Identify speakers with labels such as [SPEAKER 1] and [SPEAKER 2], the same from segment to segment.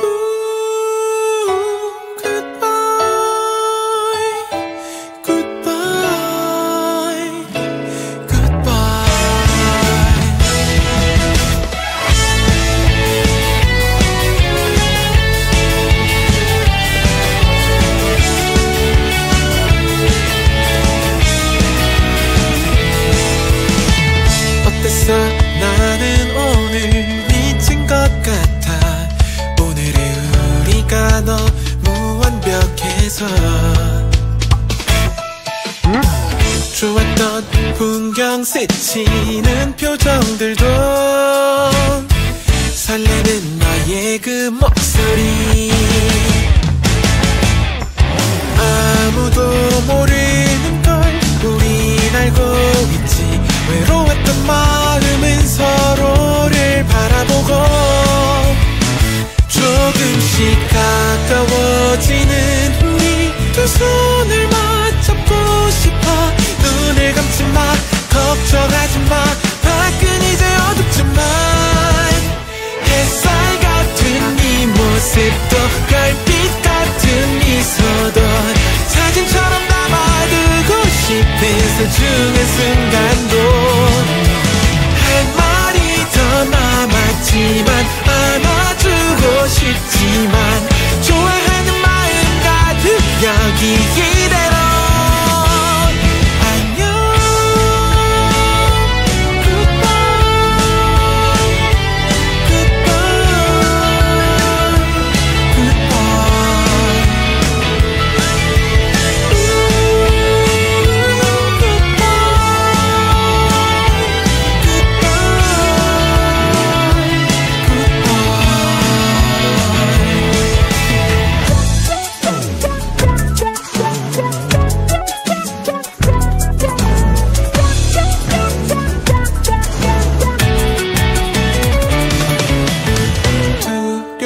[SPEAKER 1] Ooh. 스치는 표정들도 설레는 너의 그 목소리. 아무도 모르는 걸 우린 알고 있지. 외로웠던 마음은 서로를 바라보고 조금씩 가까워지는 두 손을 맞잡고 싶어. 눈을 감지 마. 걱정하지 마. 밖은 이제 어둡지만 햇살 같은 네 모습도 별빛 같은 미소도 사진처럼 담아두고 싶은 소중한 순간도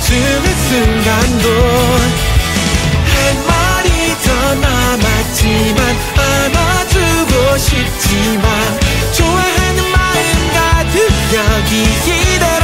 [SPEAKER 1] 주는 순간도 할 말이 더 남았지만 안아주고 싶지만 좋아하는 마음 가득 여기 기대.